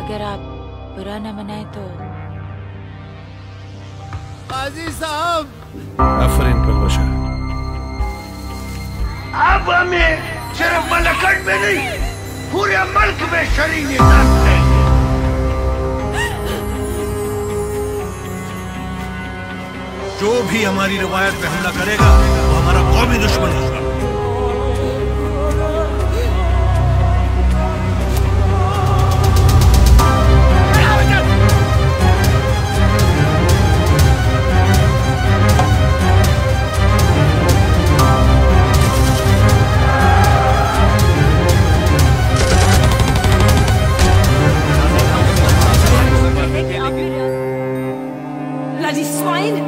अगर आप बुरा न मनाए तो काजी साहब। आफरीन पलवशा अब हमें सिर्फ़ मलकट में नहीं पूरे मुल्क में देंगे जो भी हमारी रिवायत पे हमला करेगा वो हमारा कौमी दुश्मन होगा Swine!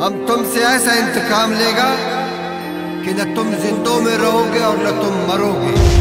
हम तुमसे ऐसा इंतकाम लेगा कि न तुम जिंदों में रहोगे और न तुम मरोगे